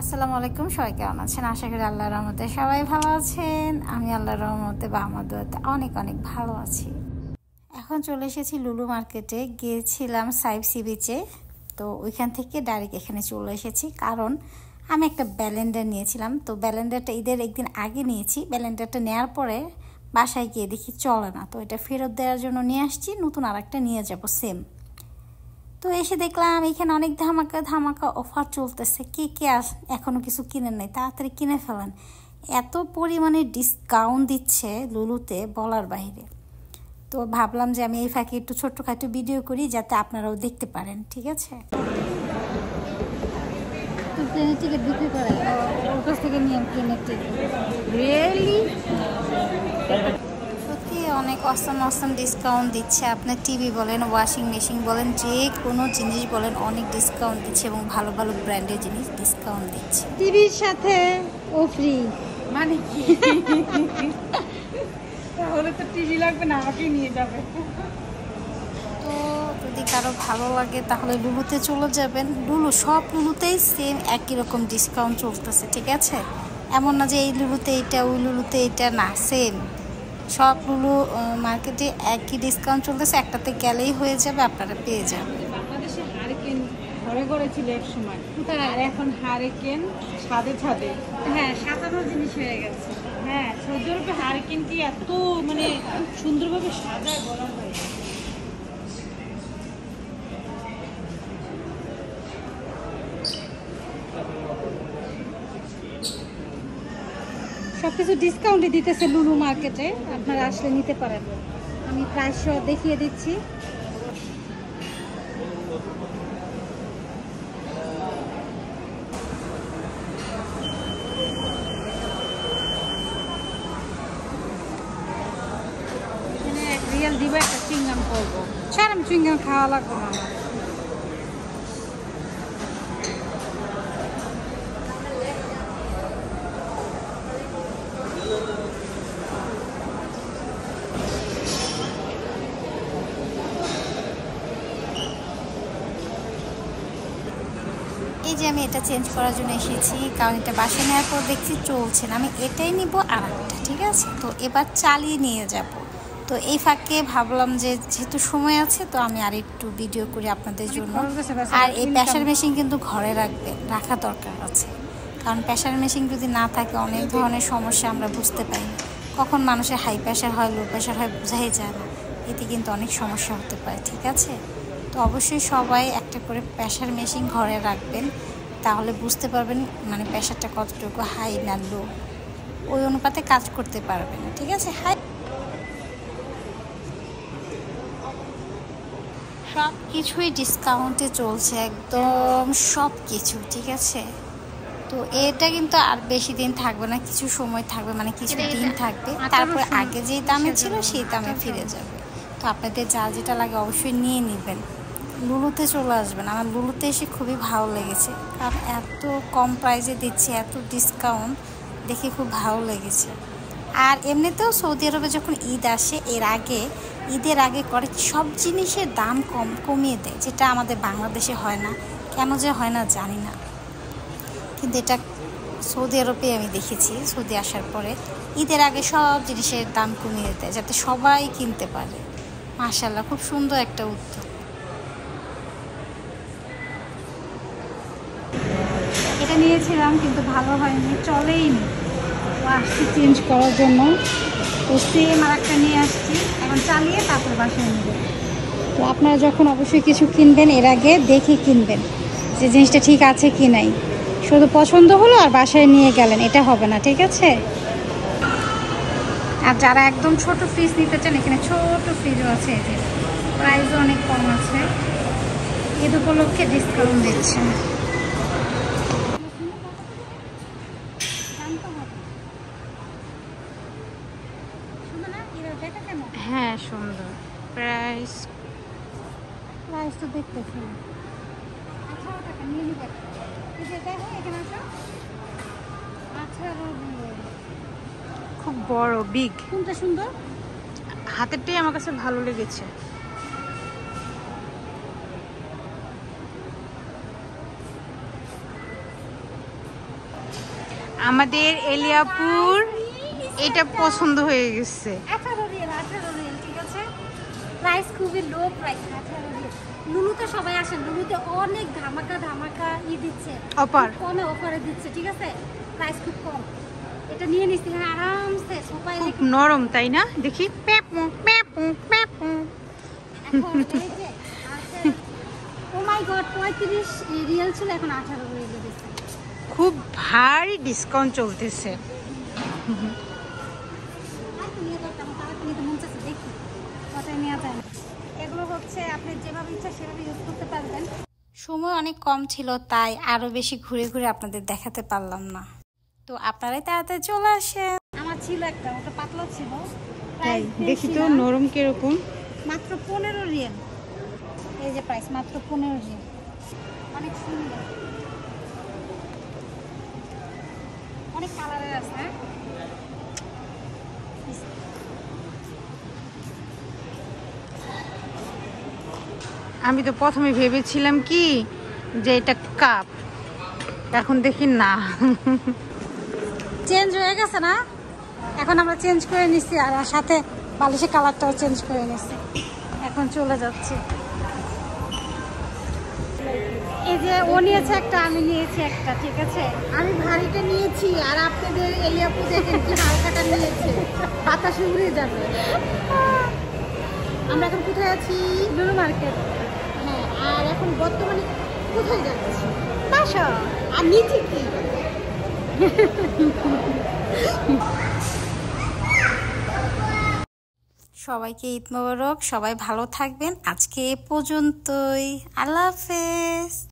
আসসালামু আলাইকুম, সবাই কেমন আছেন? আশা করি আল্লাহর রহমতে সবাই ভালো আছেন। আমি আল্লাহর রহমতে বা আমার দোয়াতে অনেক অনেক ভালো আছি। এখন চলে এসেছি লুলু মার্কেটে, গিয়েছিলাম সাইব সি বিচে। তো ওইখান থেকে ডাইরেক্ট এখানে চলে এসেছি। কারণ আমি একটা ব্যালেন্ডার নিয়েছিলাম। তো ব্যালেন্ডারটা ঈদের একদিন আগে নিয়েছি। ব্যালেন্ডারটা নেওয়ার পরে বাসায় গিয়ে দেখি চলে না। তো এটা ফেরত দেওয়ার জন্য নিয়ে আসছি। নতুন আর একটা নিয়ে যাব, সেম। তো এসে দেখলাম এখানে অনেক ধামাকা ধামাকা অফার চলতেছে। কে কে আস এখনও কিছু কিনেন নাই? তাড়াতাড়ি কিনে ফেলেন। এত পরিমাণে ডিসকাউন্ট দিচ্ছে লুলুতে বলার বাইরে তো ভাবলাম যে আমি এই ফাঁকে একটু ছোট্টখাটো ভিডিও করি যাতে আপনারাও দেখতে পারেন ঠিক আছে? টিকিট বিক্রি করে ওর কাছ থেকে নিয়ে প্লেনের টিকিট রিয়েলি অনেক অসম অসম ডিসকাউন্ট দিচ্ছে। আপনার টিভি বলেন ওয়াশিং মেশিন বলেন যে কোনো জিনিস বলেন অনেক ডিসকাউন্ট দিচ্ছে এবং ভালো ভালো ব্র্যান্ডের জিনিস ডিসকাউন্ট দিচ্ছে। টিভির সাথে ও ফ্রি মানে কি? তাহলে তো টিভি লাগবে না আমাকেই নিয়ে যাবে। তো যদি কারও ভালো লাগে তাহলে লুলুতে চলে যাবেন। লুলু সব লুলুতেই সেম একই রকম ডিসকাউন্ট চলতেছে ঠিক আছে? এমন না যে এই লুলুতে এইটা ওই লুলুতে এটা না সেম সব লুলু মার্কেটে একই ডিসকাউন্ট চলতেছে একটাতে গেলেই হয়ে যাবে আপনারা পেয়ে যাবেন। বাংলাদেশে হারিকেন ঘরে ঘরে ছিল এক সময়। আর এখন হারিকেন ছাদে ছাদে। হ্যাঁ সাজানো জিনিস হয়ে গেছে। হ্যাঁ সৌদি আরবে হারিকেন কি এত মানে সুন্দরভাবে সাজায় বলা হয় সব কিছু ডিসকাউন্টে দিতেছে লুলু মার্কেটে আপনারা আসলে নিতে পারেন। আমি প্রাইস দেখিয়ে দিচ্ছি। রিয়েল একটা চিংগাম করব। চুইংগাম খাওয়া লাগবে না আমার। এই যে আমি এটা চেঞ্জ করার জন্য এসেছি কারণ এটা বাসা নেওয়ার পর দেখছি চলছে না। আমি এটাই নিব আর একটা ঠিক আছে? তো এবার চালিয়ে নিয়ে যাব। তো এই ফাঁকে ভাবলাম যে যেহেতু সময় আছে তো আমি আর একটু ভিডিও করি আপনাদের জন্য। আর এই প্রেশার মেশিন কিন্তু ঘরে রাখবে রাখা দরকার আছে। কারণ প্রেশার মেশিন যদি না থাকে অনেক ধরনের সমস্যা আমরা বুঝতে পারি। কখন মানুষের হাই প্রেশার হয় লো প্রেশার হয় বোঝাই যায় না। এতে কিন্তু অনেক সমস্যা হতে পারে ঠিক আছে? তো অবশ্যই সবাই একটা করে প্রেশার মেশিন ঘরে রাখবেন তাহলে বুঝতে পারবেন মানে প্রেশারটা কতটুকু হাই না লো ওই অনুপাতে কাজ করতে পারবেন ঠিক আছে? হাই সব কিছুই ডিসকাউন্টে চলছে একদম সব কিছু ঠিক আছে? তো এটা কিন্তু আর বেশি দিন থাকবে না কিছু সময় থাকবে মানে কিছু দিন থাকবে। তারপর আগে যে দামে ছিল সেই দামে ফিরে যাবে। তো আপনাদের যা যেটা লাগে অবশ্যই নিয়ে নেবেন। লুলুতে চলে আসবেন। আমার লুলুতে এসে খুবই ভালো লেগেছে। কারণ এত কম প্রাইসে দিচ্ছে এত ডিসকাউন্ট দেখে খুব ভালো লেগেছে। আর এমনিতেও সৌদি আরবে যখন ঈদ আসে এর আগে ঈদের আগে করে সব জিনিসের দাম কম কমিয়ে দেয় যেটা আমাদের বাংলাদেশে হয় না। কেন যে হয় না জানি না। কিন্তু এটা সৌদি আরবে আমি দেখেছি, সৌদি আসার পরে। ঈদের আগে সব জিনিসের দাম কমিয়ে দেয়, যাতে সবাই কিনতে পারে। মাশাল্লাহ খুব সুন্দর একটা উদ্যোগ। এটা নিয়েছিলাম, কিন্তু ভালো হয়নি চলেই নি আসছি চেঞ্জ করার জন্য। তো সেম আর একটা নিয়ে আসছি। এখন চালিয়ে তারপর বাসায় নেব। তো আপনারা যখন অবশ্যই কিছু কিনবেন এর আগে, দেখে কিনবেন যে জিনিসটা ঠিক আছে কি নাই। শুধু পছন্দ হলো আর বাসায় নিয়ে গেলেন এটা হবে না ঠিক আছে? আর যারা একদম ছোট ফ্রিজ নিতে চান এখানে ছোট ফ্রিজও আছে এই যে প্রাইসও অনেক কম আছে। ঈদ উপলক্ষে ডিসকাউন্ট দিচ্ছে। হ্যাঁ সুন্দর। প্রাইস প্রাইস তো দেখতেছি। টাকা নিয়ে নিবে খুব বড় বিগ কোনটা সুন্দর? হাতেরটাই আমার কাছে ভালো লেগেছে। আমাদের এলিয়াপুর এটা পছন্দ হয়ে গেছে। প্রাইস খুবই লো প্রাইস লুলুতে সবাই আসেন লুলুতে অনেক ধামাকা ধামাকা অফার। কমে অফারে দিচ্ছে ঠিক আছে? প্রাইস খুব কম। এটা নিয়ে নিচ্ছিলেন আরামসে সোফায় খুব নরম তাই না? দেখি পেপু পেপু পেপু ও মাই গড পঁয়ত্রিশ রিয়েল ছিল এখন আঠারো রিয়েল দিচ্ছে খুব ভারী ডিসকাউন্ট চলতেছে। এগুলো হচ্ছে আপনি যেভাবে ইচ্ছা সেভাবে ইউজ করতে পারবেন। সময় অনেক কম ছিল তাই আরও বেশি ঘুরে ঘুরে আপনাদের দেখাতে পারলাম না। তো আপনারাই তাড়াতাড়ি চলে আসেন। আমার ছিল একটা ওটা পাতলা ছিল। তাই দেখি তো নরম কীরকম। মাত্র পনেরো রিয়েল। এই যে প্রাইস মাত্র পনেরো রিয়েল। অনেক সুন্দর। অনেক কালারের আছে আমি তো প্রথমে ভেবেছিলাম কি যে এটা কাপ এখন দেখি না। চেঞ্জ হয়ে গেছে না? এখন আমরা চেঞ্জ করে নিচ্ছি আর আর সাথে বালিশের কালারটাও চেঞ্জ করে নিচ্ছি এখন চলে যাচ্ছে। এই যে ও নিয়েছে একটা আমি নিয়েছি একটা ঠিক আছে? আমি ভারীটা নিয়েছি আর আপনাদের এলিয়াপু দেখেন কি হালকাটা নিয়েছে। বাতাসে উড়ে যাবে। আমরা এখন কোথায় আছি? লুলু মার্কেট। আর এখন বর্তমানে কোথায় যাচ্ছি? বাসা। আর নিচে কি? সবাইকে ঈদ মোবারক, সবাই ভালো থাকবেন। আজকে এ পর্যন্তই। আল্লাহ হাফেজ।